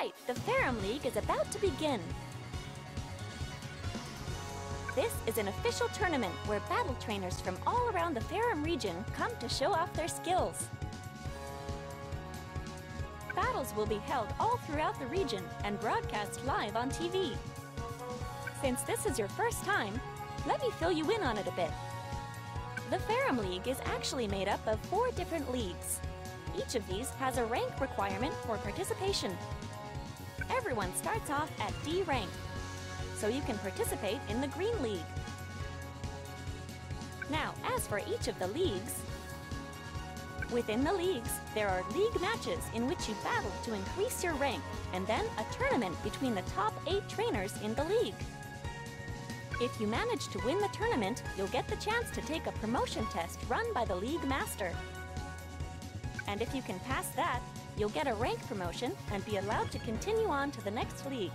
right, the Ferrum League is about to begin. This is an official tournament where battle trainers from all around the Ferrum region come to show off their skills. Battles will be held all throughout the region and broadcast live on TV. Since this is your first time, let me fill you in on it a bit. The Ferrum League is actually made up of four different leagues. Each of these has a rank requirement for participation. Everyone starts off at D rank, so you can participate in the Green League. Now, as for each of the leagues, within the leagues, there are league matches in which you battle to increase your rank, and then a tournament between the top eight trainers in the league. If you manage to win the tournament, you'll get the chance to take a promotion test run by the League Master. And if you can pass that, you'll get a rank promotion and be allowed to continue on to the next league.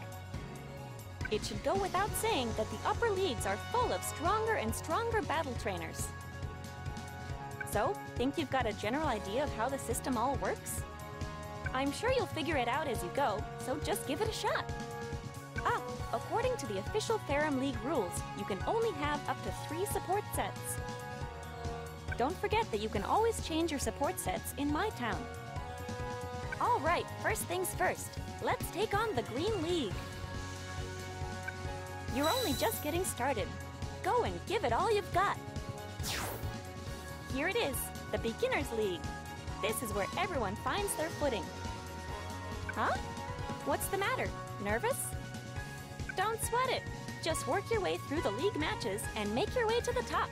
It should go without saying that the upper leagues are full of stronger and stronger battle trainers. So, think you've got a general idea of how the system all works? I'm sure you'll figure it out as you go, so just give it a shot. Ah, according to the official Ferrum League rules, you can only have up to three support sets. Don't forget that you can always change your support sets in my town. All right, first things first. Let's take on the Green League. You're only just getting started. Go and give it all you've got. Here it is, the Beginner's League. This is where everyone finds their footing. Huh? What's the matter? Nervous? Don't sweat it. Just work your way through the league matches and make your way to the top.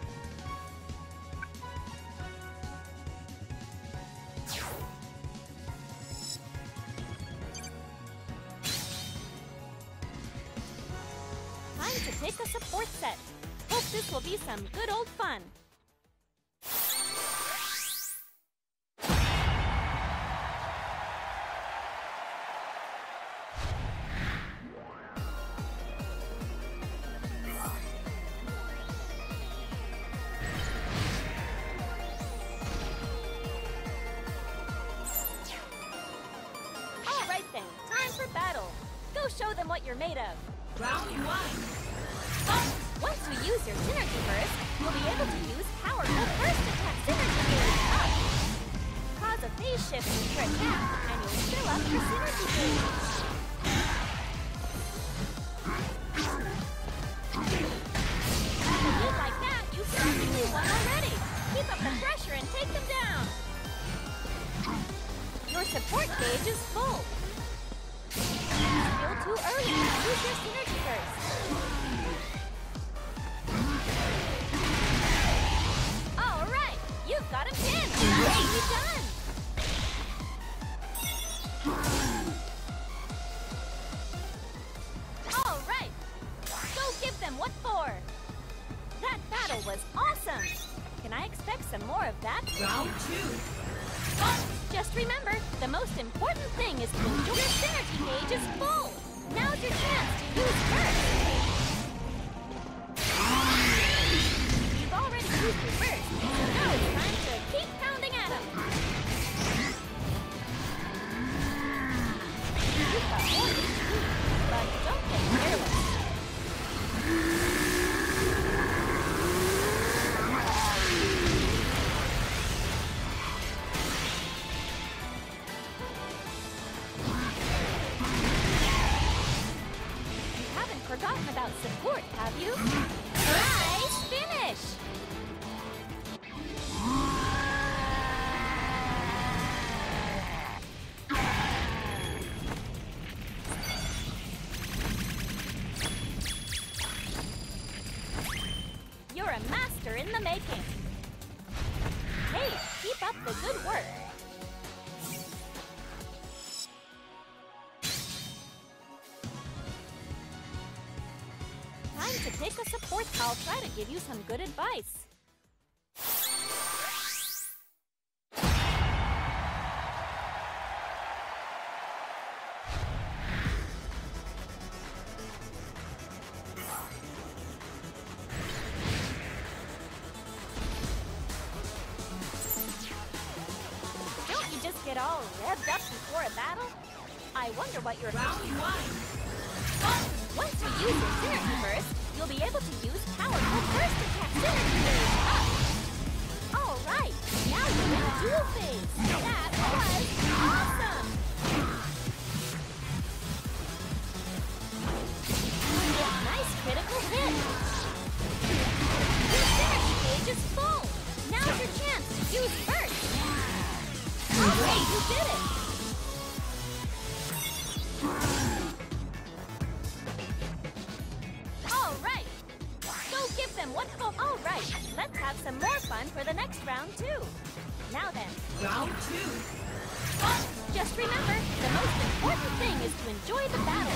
Give you some good advice. Don't you just get all revved up before a battle? I wonder what your Round one. Once you use your synergy burst, you'll be able to use powerful burst attack synergy. All right, now you're in duel phase. That was awesome. Nice critical hit. Your synergy gauge is full. Now's your chance to use burst. All right, you did it. Then, Round two. just remember, the most important thing is to enjoy the battle.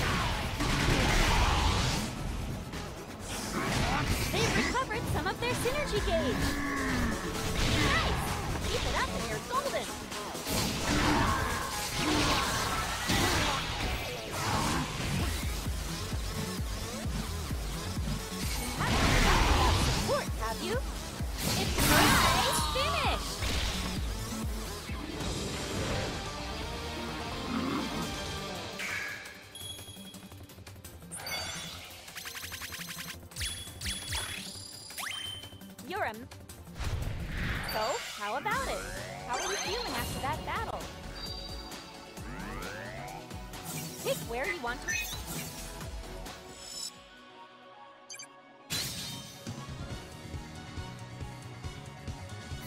They've recovered some of their synergy gauge. Nice! Keep it up and you're golden.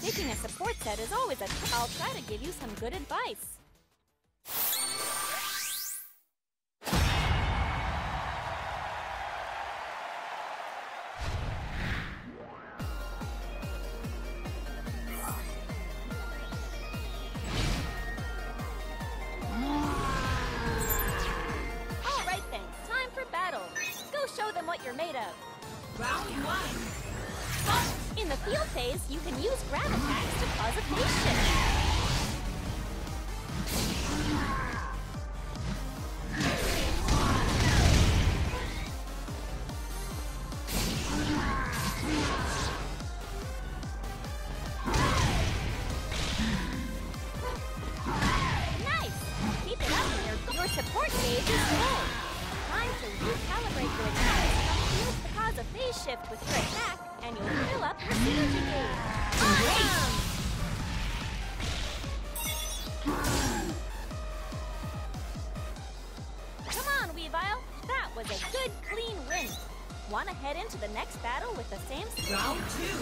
Picking a support set is always a... I'll try to give you some good advice. Into the next battle with the same Round two.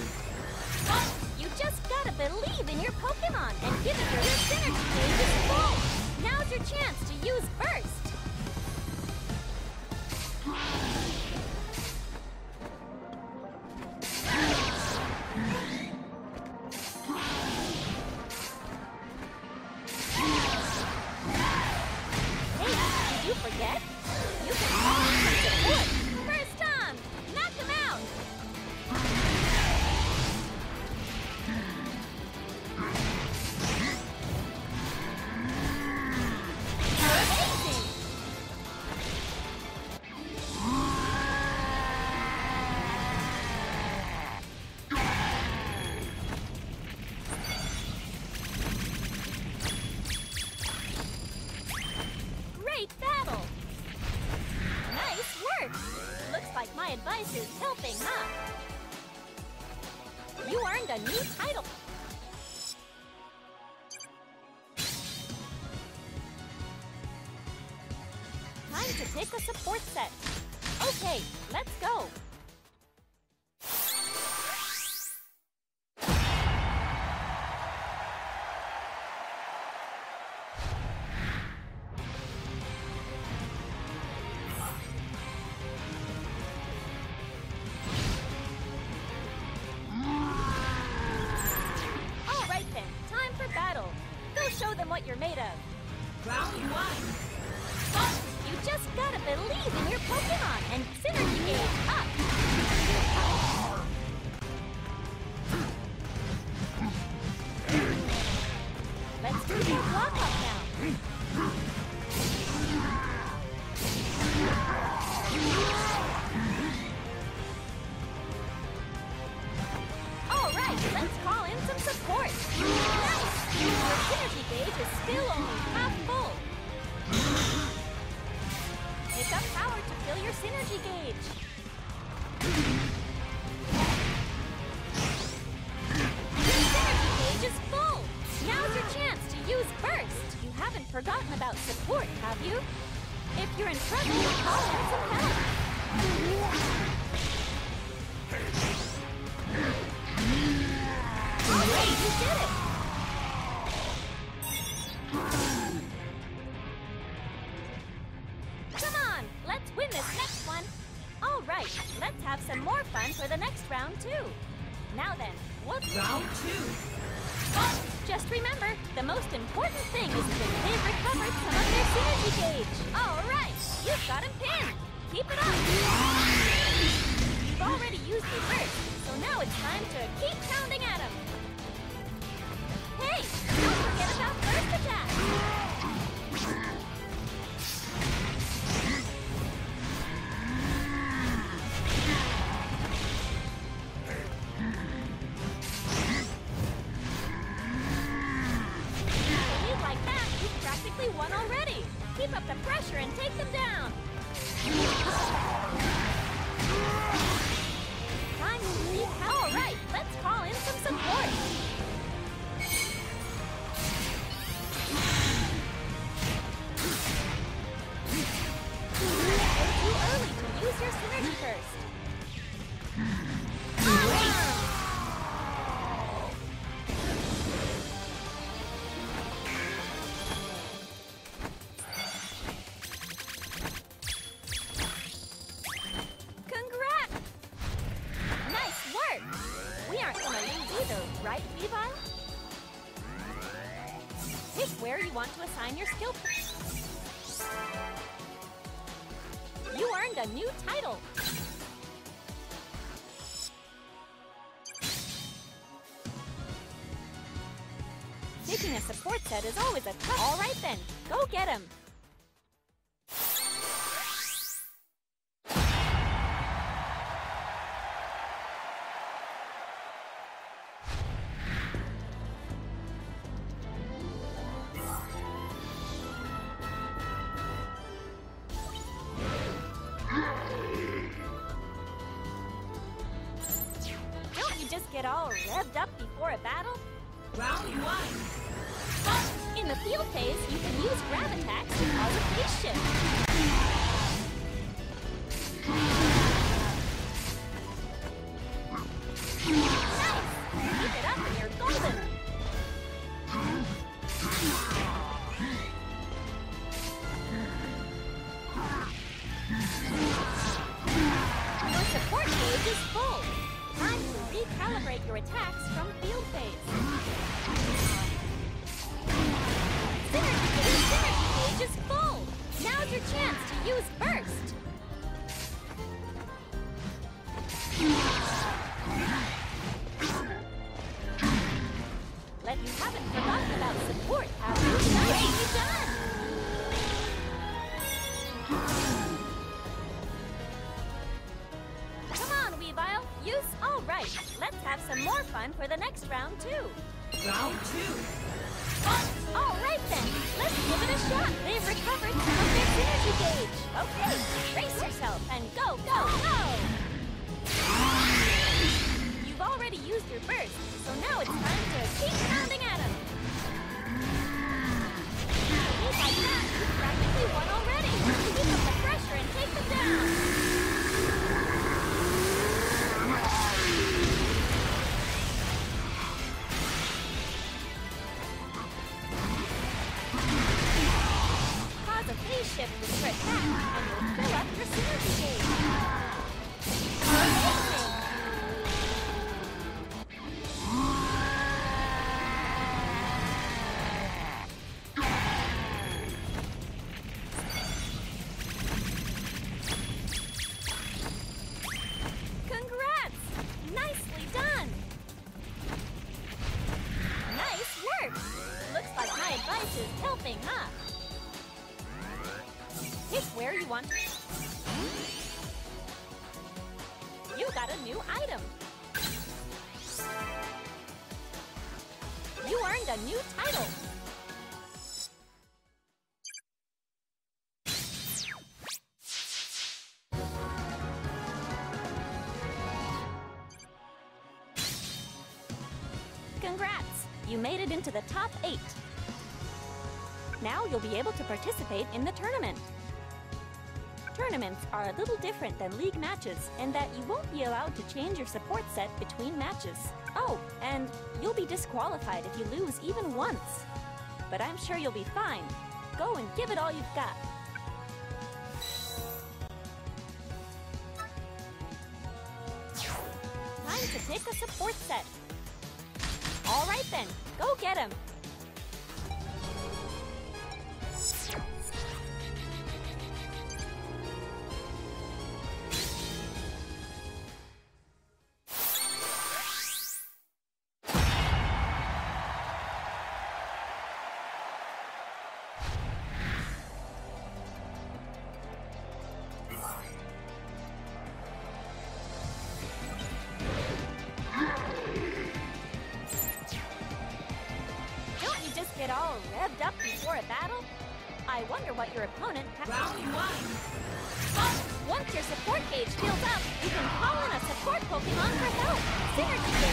you just gotta believe in your Pokemon and give it your, your synergy gauge full. Now's your chance to use Burst. Let's win this next one. All right, let's have some more fun for the next round too. Now then, whoops. Round two. But just remember, the most important thing is that they've recovered some of their synergy gauge. All right, you've got him pinned. Keep it up. You've already used your burst, so now it's time to keep pounding at set is always a tough. All right then, go get him. Don't you just get all revved up before a battle? Round one. In the field phase, you can use attacks to cause a phase. You haven't forgotten about support, have you? Nicely done. Come on, Weavile. Use. All right. Let's have some more fun for the next round too. Round two. Oh, all right then, let's give it a shot. They've recovered some of their synergy gauge. Okay, brace yourself and go, go, go! Already used your burst, so now it's time to keep pounding at them. With like that, you've practically won already. Keep up the pressure and take them down. You made it into the top eight. Now you'll be able to participate in the tournament. Tournaments are a little different than league matches in that you won't be allowed to change your support set between matches. Oh, and you'll be disqualified if you lose even once. But I'm sure you'll be fine. Go and give it all you've got. Time to pick a support set right then, go get him! There.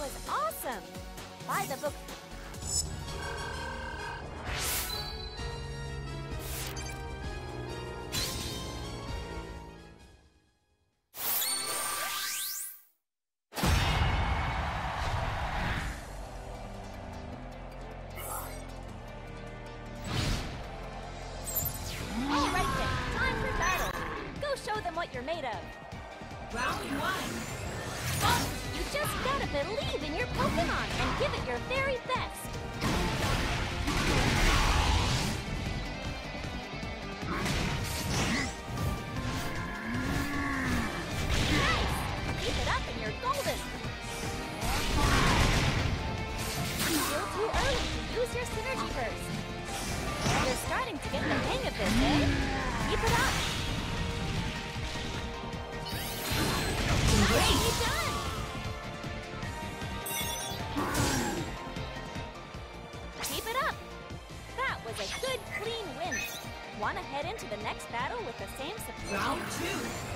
was awesome! Buy the book next battle with the Round two.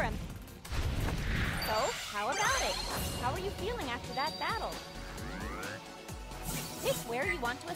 clear him. So, how about it? How are you feeling after that battle? Pick where you want to...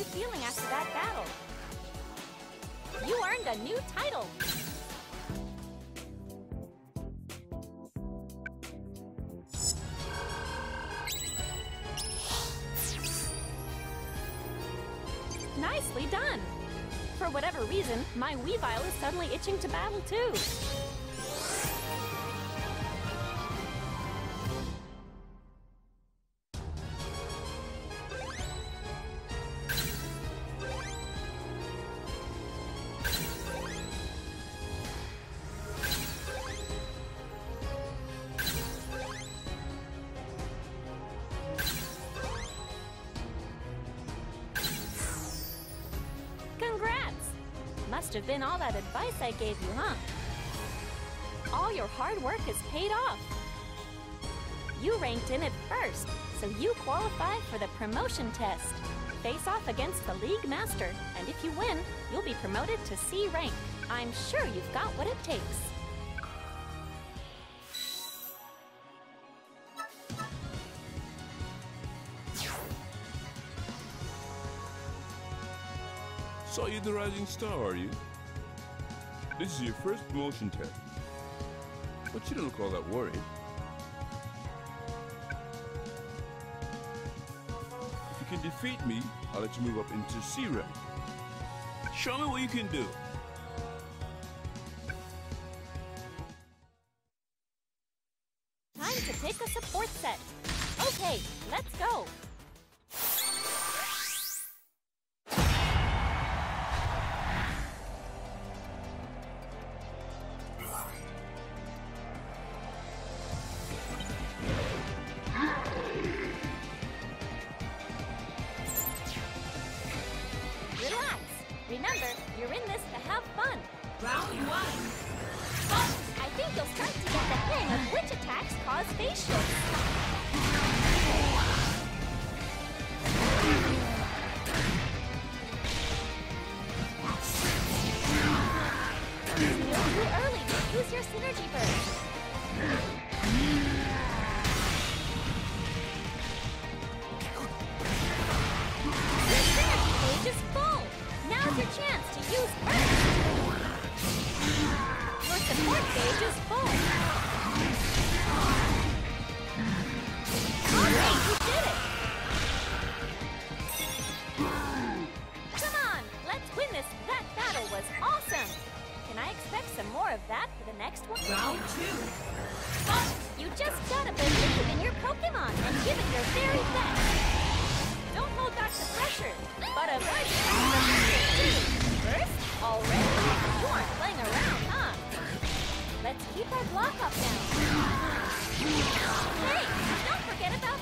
you feeling after that battle? You earned a new title. Nicely done. For whatever reason, my Weavile is suddenly itching to battle too. Must have been all that advice I gave you, huh? All your hard work has paid off. You ranked in at first, so you qualify for the promotion test. Face off against the League Master, and if you win, you'll be promoted to C rank. I'm sure you've got what it takes. You're the rising star, are you? This is your first promotion test. But you don't look all that worried. If you can defeat me, I'll let you move up into C rank. Show me what you can do. Next one? Round two. You just gotta believe in your Pokemon and give it your very best. Don't hold back the pressure, but avoid the pressure. First, Already? You aren't playing around, huh? Let's keep our block up now. Hey, don't forget about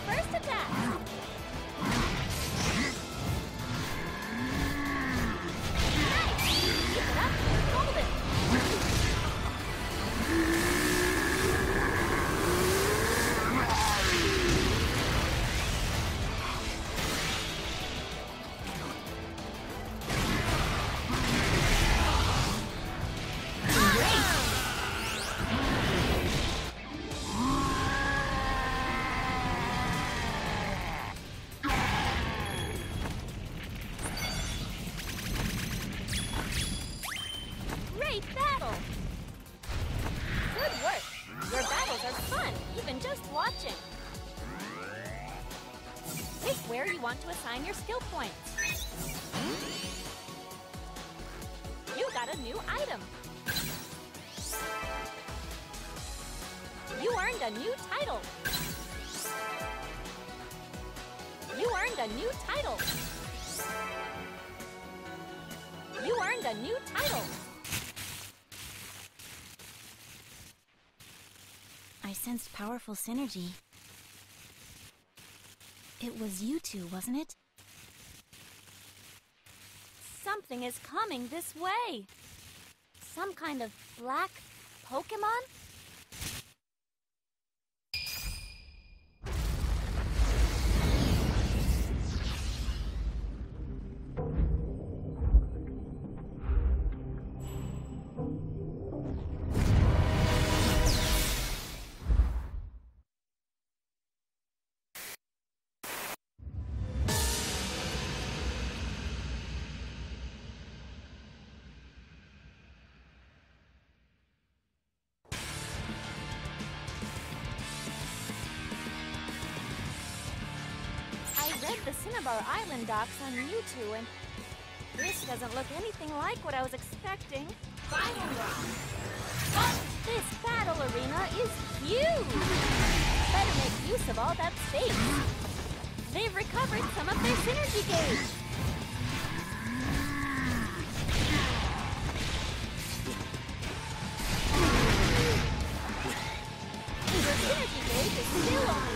want your skill points. You got a new item. You earned a new title. You earned a new title. You earned a new title. I sensed powerful synergy. It was you two, wasn't it? Something is coming this way. Some kind of black Pokemon? Read the Cinnabar Island docs on YouTube, and this doesn't look anything like what I was expecting. Final round. This battle arena is huge! Better make use of all that space. They've recovered some of their synergy gauge. Your synergy gauge is still only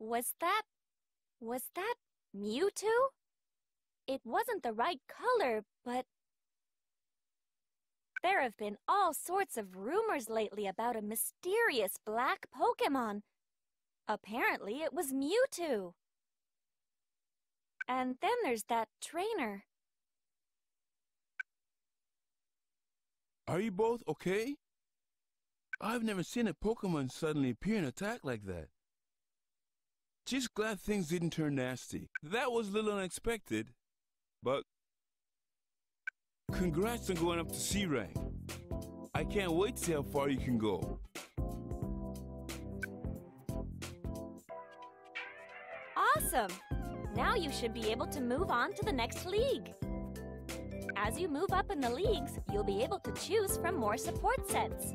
Was that. Was that Mewtwo? It wasn't the right color, but. There have been all sorts of rumors lately about a mysterious black Pokemon. Apparently, it was Mewtwo. And then there's that trainer. Are you both okay? I've never seen a Pokemon suddenly appear and attack like that. Just glad things didn't turn nasty. That was a little unexpected, but congrats on going up to C rank. I can't wait to see how far you can go. Awesome! Now you should be able to move on to the next league. As you move up in the leagues, you'll be able to choose from more support sets.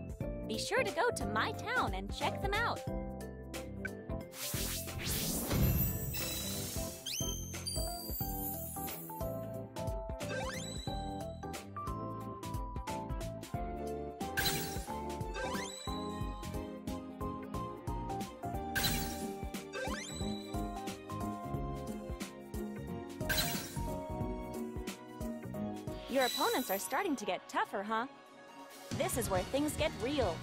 Be sure to go to my town and check them out. Are starting to get tougher, huh? This is where things get real.